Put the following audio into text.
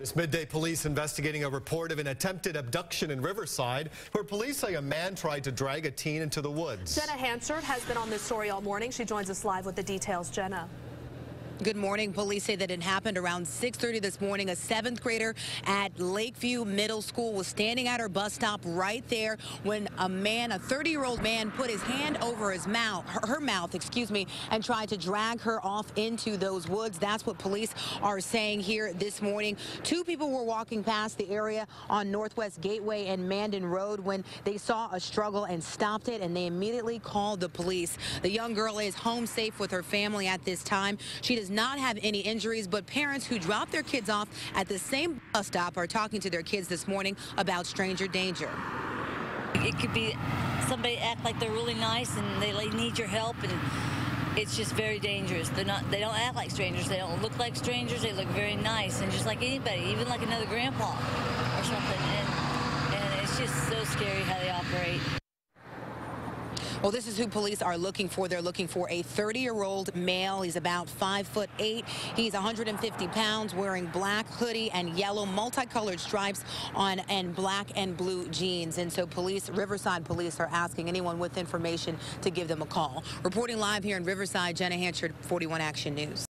This midday police investigating a report of an attempted abduction in Riverside, where police say a man tried to drag a teen into the woods. Jenna Hanchard has been on this story all morning. She joins us live with the details. Jenna. Good morning. Police say that it happened around 6:30 this morning. A seventh grader at Lakeview Middle School was standing at her bus stop right there when a man, a 30-year-old man, put his hand over his mouth, her, mouth, excuse me, and tried to drag her off into those woods. That's what police are saying here this morning. Two people were walking past the area on Northwest Gateway and Mandan Road when they saw a struggle and stopped it, and they immediately called the police. The young girl is home safe with her family at this time. She does not have any injuries, but parents who drop their kids off at the same bus stop are talking to their kids this morning about stranger danger. It could be somebody act like they're really nice and they need your help and it's just very dangerous. They're not they don't act like strangers. They don't look like strangers. They look very nice and just like anybody, even like another grandpa or something. And, and it's just so scary how they operate. Well, this is who police are looking for. They're looking for a 30-year-old male. He's about 5 foot 8. He's 150 pounds, wearing black hoodie and yellow multicolored stripes on and black and blue jeans. And so police, Riverside police, are asking anyone with information to give them a call. Reporting live here in Riverside, Jenna Hanchard, 41 Action News.